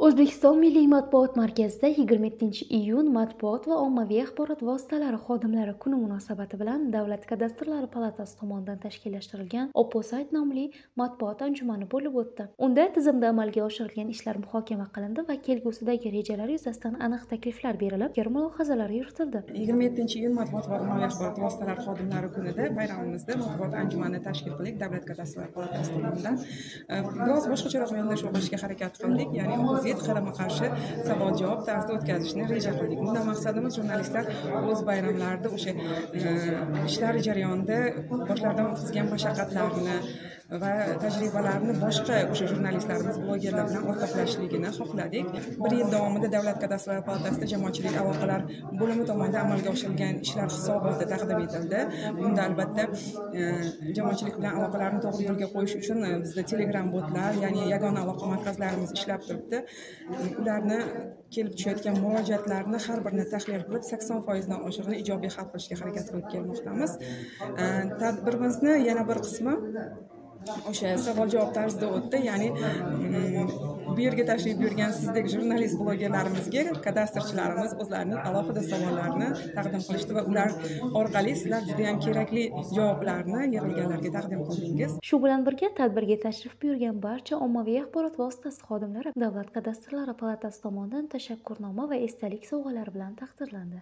o'zbekiston milliy matbuot markazida yigirma yettinchi iyun matbuot va ommaviy axborot vositalari xodimlari kuni munosabati bilan davlat kadastrlari palatasi tomonidan tashkillashtirilgan opposayt nomli matbuot anjumani bo'lib o'tdi. Unda tizimda amalga oshirilgan ishlar muhokama qilindi va kelgusidagi rejalar yuzasidan aniq takliflar berilib fikr mulohazalar yuritildi. Yigirma yettinchi iyun matbuot va ommaviy axborot vositalari xodimlari kunida bayramimizda matbuot anjumanini tashkil qildik davlat kadastrlari palatasi tomonidan. Biroz boshqacharoq yondashuv qilishga harakat qildik ya'ni zid qarama qarshi savol javob tarzida o'tkazishni reja qildik. Bundan maqsadimiz jurnalistlar o'z bayramlarida o'sha ishlari ishlar jarayonida boshlaridan o'tkazgan mashaqqatlarni va tajribalarni boshqa o'sha jurnalistlarimiz blogerlar bilan o'rtoqlashishligini xohladik. Bir yil davomida davlat kadastr palatasida jamoatchilik aloqalar bo'limi tomonidan amalga oshirilgan ishlar hisoboti taqdim etildi. Bunda albatta e, jamoatchilik bilan aloqalarni to'g'ri yo'lga qo'yish uchun e, bizda telegram botlar ya'ni yagona aloqa markazlarimiz ishlab turibdi. Ularni kelib tushayotgan murojaatlarni har birini tahlil qilib sakson foizdan oshig'ini ijobiy hal qilishga harakat qilib kelmoqdamiz. E, tadbirimizni yana bir qismi o'sha savol javob tarzida o'tdi. Ya'ni mm, bu yerga tashrif buyurgan sizdek jurnalist blogerlarimizga kadastrchilarimiz o'zlarining alohida savollarini taqdim qilishdi va ular orqali sizlar judayam kerakli javoblarni yig'ilganlarga taqdim qildingiz. Shu bilan birga tadbirga tashrif buyurgan barcha ommaviy axborot vositasi xodimlari davlat kadastrlari palatasi tomonidan tashakkurnoma va esdalik sovg'alari bilan taqdirlandi.